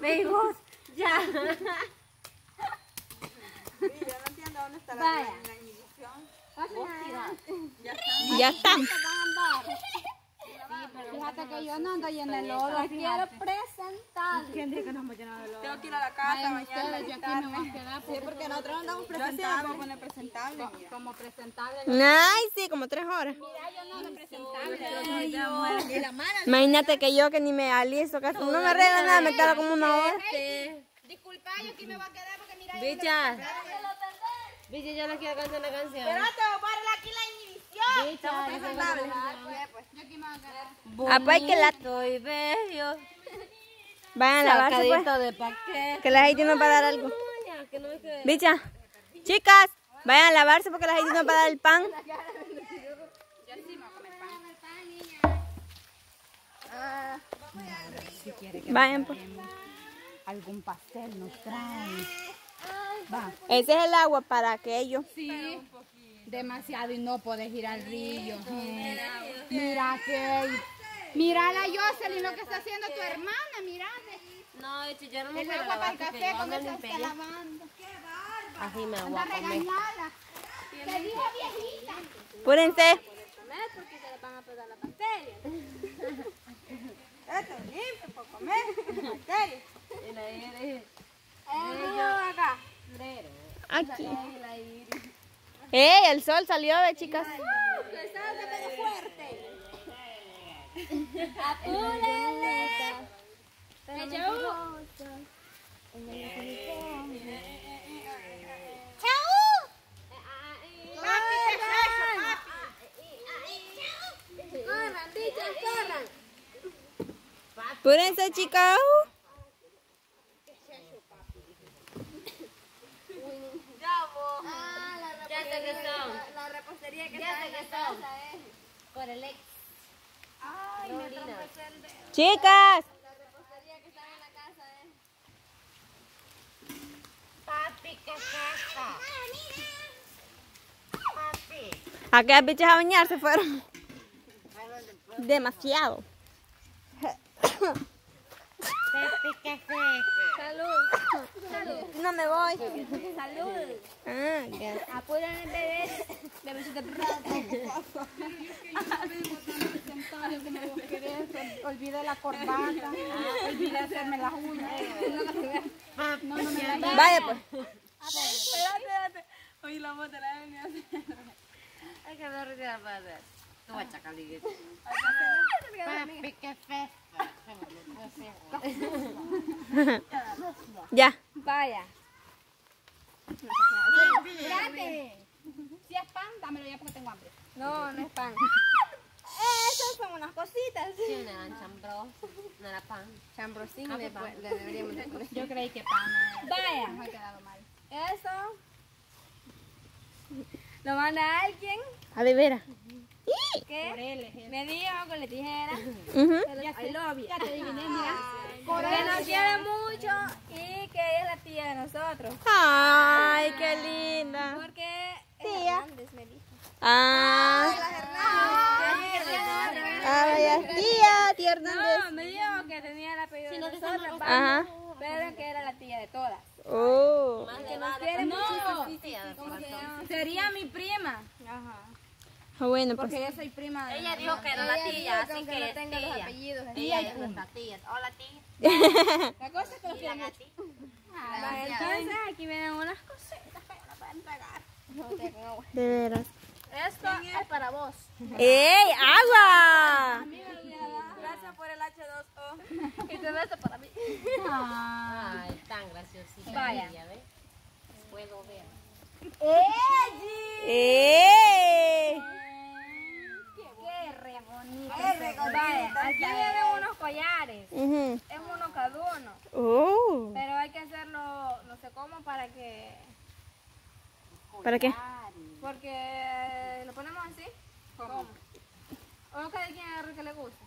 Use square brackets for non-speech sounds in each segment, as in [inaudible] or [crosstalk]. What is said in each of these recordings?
Veis ya. Sí, [laughs] yo no entiendo dónde está la, Vaya. la inhibición. Ya Ya está. Fíjate que yo no ando lleno de lodo. Las quiero presentar. ¿Quién dice que nos hemos llenado de lodo? Tengo que ir a la casa, ustedes, yo aquí me voy a quedar Sí, porque nosotros andamos presentables. Presentable. como presentable. Ay, sí, como tres horas. Mira, yo no ando presentable. Imagínate que yo que ni me alisto, casi no me arregla nada, me tarda como una hora. Disculpa, yo aquí me voy a quedar porque mira. Bicha. Bicha, yo no quiero cantar la canción. Espérate, para aquí la. Estamos presentables. Quedar. Ah, pues que la Estoy bello. vayan a lavarse pues. De paquete. Que la Haití nos va a dar algo. Que no. Bicha, chicas, vayan a lavarse porque la Haití nos va a dar el pan. Vayan pues. Algún pastel nos traen. Ese es el agua para aquello. Sí. Demasiado y no puedes ir al río. Mira que. Mira la Jocelyn lo que está haciendo tu hermana, mirate. No, bicha, yo no me El agua para lavar el porque café, yo ¿cómo ando se está lavando? Así me voy Anda a comer. regañada. Te dijo viejita. Púrense. Esto es limpio por comer. Bacterias. acá. Aquí. ¡Ey! El sol salió, ve, chicas. Púrense, chicas. Ya sé que son. La repostería que Ya sé que son. Por el ex. Ay, me el dedo. Chicas. Papi, ¿qué es esto? Papi. Aquellas bichas a bañarse fueron. Demasiado. Papi, ¿qué es esto? No me voy. Salud. Ah, ya. Apuran el bebé. Olvidé la corbata. Olvidé hacerme las uñas. No, no la Vaya pues. Espérate, espérate. Oye, la moto la venía a hacer. Hay que ver la padre. Tú vas a. Ya. Vaya. Espérate. Pan, dámelo ya porque tengo hambre. No, no es pan. [laughs] Esas son unas cositas. Sí, no eran chambros, no era pan. Chambrosín Ah, le, pu- le deberíamos de poner. Yo creí que pan. Vaya. Me ha quedado mal. Eso lo manda alguien A ver, vera. que me dijo con la tijera Ujú. I love you. Ya te adiviné, mira. que nos quiere mucho y que es la tía de nosotros. Ay, qué linda. Tía. Ah, ah, vaya. Tía, tía Hernández. No, me dijo que tenía el apellido de nosotros, Ajá. pero que era la tía de todas. Oh. Que nos quiere No. Sería mi prima. Ajá. Ah, Bueno, pues. Porque yo soy prima de Ella dijo que era la tía, así que no tenga los tía. apellidos. Ella es nuestra tía. Hola, tía. [laughs] La cosa es que los. Ah, Entonces aquí vienen unas cositas que no pueden entregar. No tengo agua. De veras. Esto es para vos. ¡Ey, agua! Gracias por el H2O. Y te beso para mí. Ay, tan graciosita. Vaya. ella, ¿ves? Puedo ver. ¡Ey! Qué re bonito. Vaya, aquí vienen unos collares. Es uno cada uno. Oh. Pero hay que hacerlo, no sé cómo, para que. ¿Para qué? Porque lo ponemos así. ¿Cómo? O cada quien agarre que le gusta.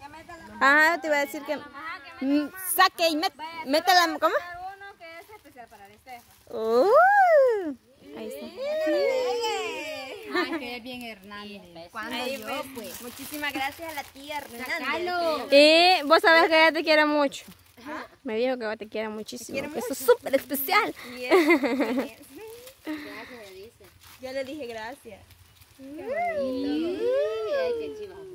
Que meta la. Ah, te iba a decir que. Ajá, que meta mm, Saque y met, Vaya, métela. solo ¿Cómo? uno que es especial para Estefa. Uh, ahí está. Ay, que es bien Hernández. Cuando yo, pues. Muchísimas gracias a la tía Hernández. Y vos sabés que ella te quiere mucho. Me dijo que te quiere muchísimo. que Eso es súper especial. Yo le dije gracias.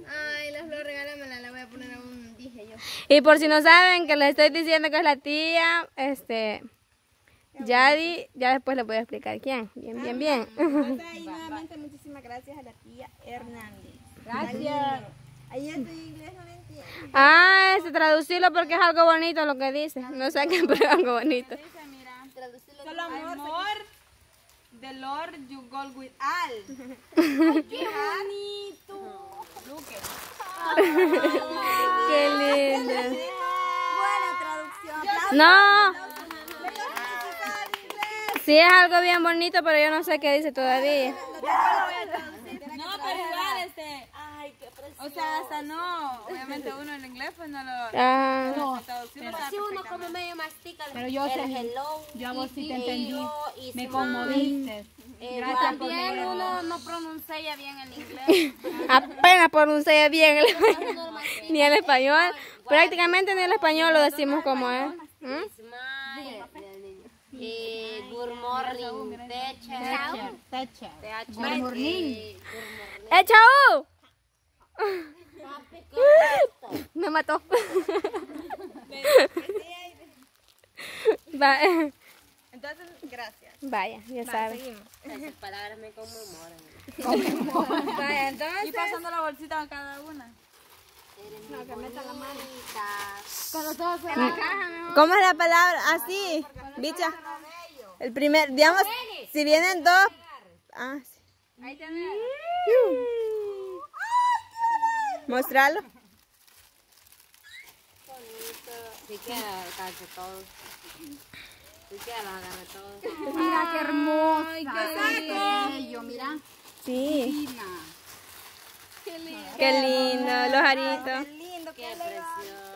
Ay, la flor, regálamela, la voy a poner a un, dije yo. Y por si no saben que les estoy diciendo que es la tía, este, Yadi, ya después les voy a explicar quién. Bien, bien, bien. y [laughs] nuevamente muchísimas gracias a la tía Hernández. Gracias. Ahí en tu inglés no entiendo. Ah, ese traducirlo porque es algo bonito lo que dice. No sé qué, pero es algo bonito. Solo amor. Amor. The Lord you go with all. [laughs] ¡Qué bonito! [laughs] Qué lindo. Buena traducción. No. Sí es algo bien bonito, pero yo no sé qué dice todavía. No, pero igual este. Ay, qué precioso. O sea, hasta no. Obviamente uno en inglés pues no lo. Ah, No, traducirlo Si uno como medio mastica Pero yo el sé, hello yo a vos sí te y entendí. y Me conmoviste. Eh, Gracias por también uno no pronuncia bien el inglés. [laughs] apenas pronuncia bien el ni el español. Prácticamente ni el español lo decimos como es. ¿Mm? Smile. Eh, good morning, teacher. Teacher. Good morning. Eh, good morning. ¡Eh, chau! [laughs] Me mató. Va- Entonces, gracias. Vaya, ya saben. Esas palabras me conmemoran. Vaya, entonces. Y pasando la bolsita a cada una. Con los ojos en la caja, mejor. ¿Cómo es la palabra? Así, bicha. El primer, digamos, si vienen dos. Ah, sí. Ahí tenés. Mostrarlo. Sí que alcance todo. Sí que todo. Mira qué hermosa. qué bello, mira. Sí. Fina. Qué lindo, los aritos. Lindo, Qué precioso.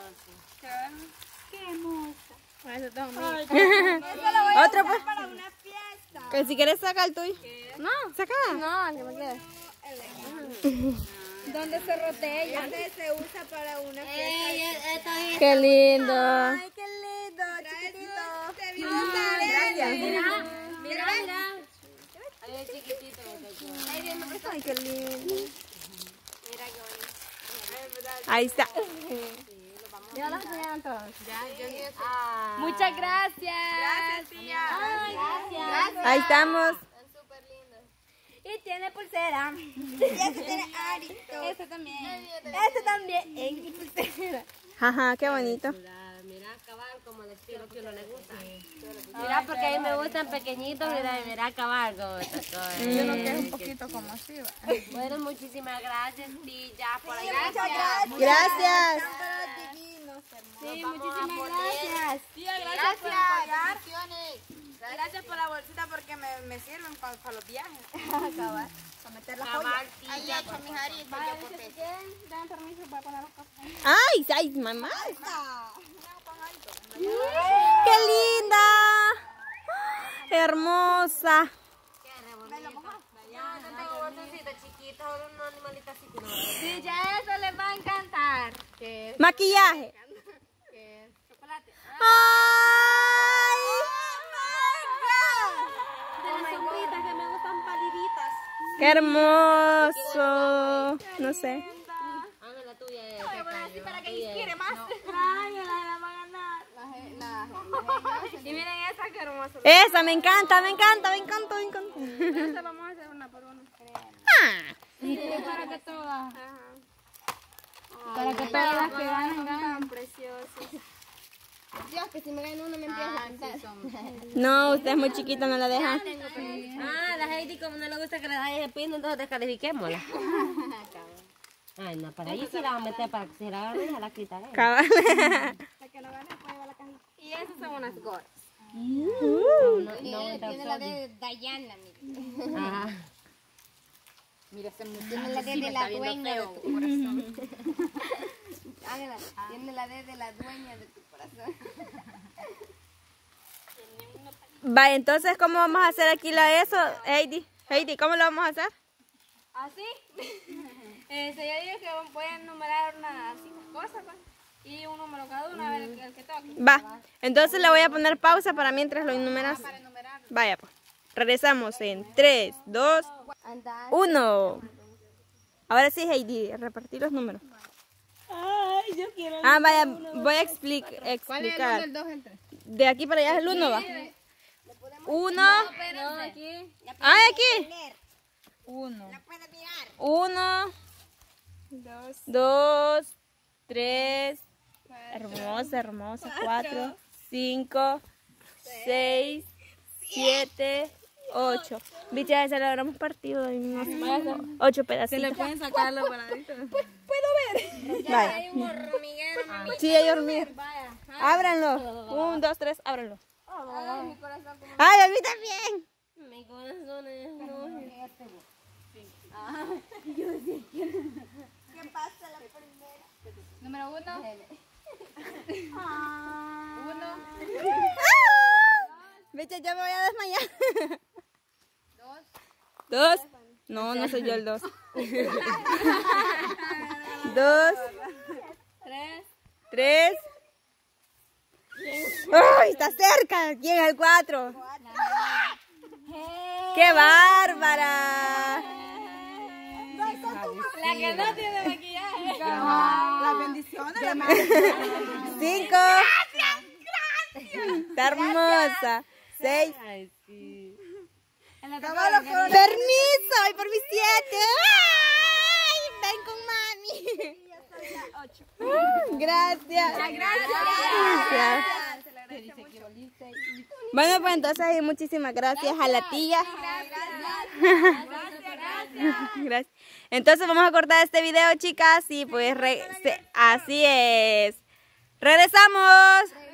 Otro pues. para una fiesta. Que si quieres saca el tuyo. No. Saca. No, que me quede. [laughs] ¿Dónde se rotella? Este se usa para una fiesta. Ey, esta es Qué lindo. Ay, qué lindo, chiquitito. Gracias. Mira, mira, mira. Ahí es chiquitito. Ay, qué lindo. Ahí está. Ya las enseñaron todos. Ah, Muchas gracias. Gracias, tía. gracias. Ahí estamos. Y tiene pulsera. Y este tiene arito. Este también. Este también. En pulsera. Ajá, qué bonito. mira, cabal, como el estilo que uno le gusta. Mira, porque a mí me gustan pequeñitos, mira, mira, cabal, como esta cosa. Yo no quiero un poquito como así. Bueno, muchísimas gracias, tía, por ahí. Gracias. Gracias. Sí, muchísimas gracias. Tía, gracias. Gracias por la bolsita porque me, me sirven para los viajes. [laughs] Acabar. Para meter la Dan permiso para poner los cafés. Ay, ay, mamá. Qué linda. [gasps] Hermosa. Sí, ya eso les va a encantar. Maquillaje. Chocolate. Ay. De las sombritas que me gustan paliditas. Qué hermoso. No sé. No, la tuya. Así para que inspire más. La va a ganar. Y miren esa que hermosa. Esa, me encanta, me encanta, me encanta, me encanta. Esta vamos a hacer una por una. Ah. Para que todas. Para que todas las que ganen, ganen. Preciosos. Dios, que si me gano una me empieza a cantar. [laughs] No, usted es muy chiquita, no la deja. Ah, la Heidi como no le gusta que le dé el pino, entonces descalifiquémosla. [laughs] Ay, no, para ahí sí la vamos a meter para que se la agarre, la quitaré. Cabal. [laughs] Y esas son unas gorras. No, no, Tiene, no, tiene la de Dayana, mire. Ah, Mira, se me tiene la D de la dueña de tu corazón. Ángela, tiene la D de la dueña de tu corazón. Va, entonces, ¿cómo vamos a hacer aquí la eso, Heidi? Heidi, ¿cómo lo vamos a hacer? ¿Así? este, yo digo que voy a enumerar unas cinco cosas. pues. Y un número cada uno, a ver el, el que toque. Va. Entonces le voy a poner pausa para mientras lo enumeras. Vaya, pues. Regresamos en 3, 2, Anda. 1. Ahora sí, Heidi, repartir los números. Ay, yo quiero. Ah, vaya, voy a expli- ¿Cuál es el 1, explicar. el 2, el 3? De aquí para allá es el 1, va. 1. No, aquí. Ah, aquí. Uno. 1, 2, 3, hermosa, hermosa, 4, 5, 6, 7, 8. Bicha, se lo habremos partido en unos 8 pedacitos. pueden sacarlo para adentro. Vaya. Sí, hay hormigas. Ábranlo. 1, 2, 3, ábranlo. Ay, a mí también. Mi corazón es no. Número 1. Bicha, ya me voy a desmayar. Dos. No, no soy yo el dos. [laughs] Dos. Tres. ¡Ay, está cerca! ¿Quién es el cuatro? ¡Qué bárbara! La que no tiene maquillaje. Las bendiciones. Cinco. Está hermosa. Seis. Permiso, y por mis siete. ¡Ay! Ven con mami. Gracias. Gracias. Bueno, pues entonces muchísimas gracias a la tía. [laughs] Gracias. Entonces vamos a cortar este video, chicas, y pues así es. Regresamos.